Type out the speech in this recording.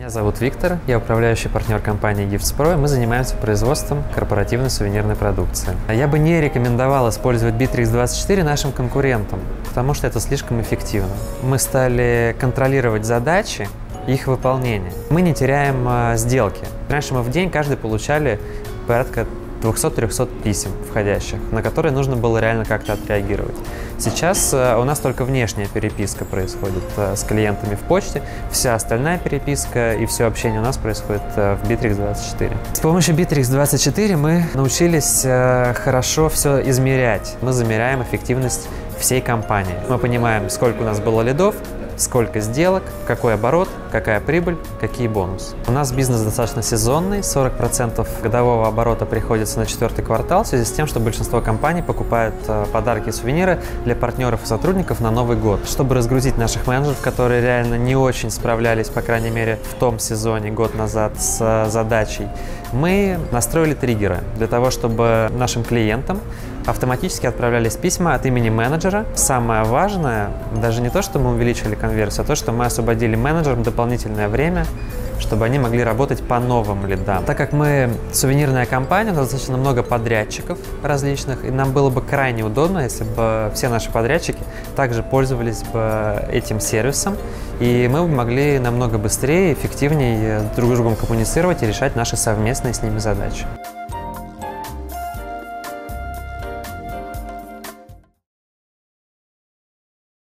Меня зовут Виктор, я управляющий партнер компании GiftsPro, и мы занимаемся производством корпоративной сувенирной продукции. Я бы не рекомендовал использовать Bittrex24 нашим конкурентам, потому что это слишком эффективно. Мы стали контролировать задачи, их выполнение. Мы не теряем э, сделки. Раньше мы в день каждый получали порядка 200-300 писем входящих, на которые нужно было реально как-то отреагировать. Сейчас э, у нас только внешняя переписка происходит э, с клиентами в почте, вся остальная переписка и все общение у нас происходит э, в Bittrex24. С помощью Bittrex24 мы научились хорошо все измерять. Мы замеряем эффективность всей компании. Мы понимаем, сколько у нас было лидов, сколько сделок, какой оборот, какая прибыль, какие бонусы. У нас бизнес достаточно сезонный, 40% годового оборота приходится на четвертый квартал в связи с тем, что большинство компаний покупают э, подарки и сувениры для партнеров и сотрудников на Новый год. Чтобы разгрузить наших менеджеров, которые реально не очень справлялись, по крайней мере, в том сезоне год назад с э, задачей, мы настроили триггеры для того, чтобы нашим клиентам автоматически отправлялись письма от имени менеджера. Самое важное, даже не то, что мы увеличили конверсию, а то, что мы освободили менеджерам дополнительное время, чтобы они могли работать по новым лидам. Так как мы сувенирная компания, у нас достаточно много подрядчиков различных, и нам было бы крайне удобно, если бы все наши подрядчики также пользовались бы этим сервисом, и мы бы могли намного быстрее эффективнее друг с другом коммуницировать и решать наши совместные с ними задачи.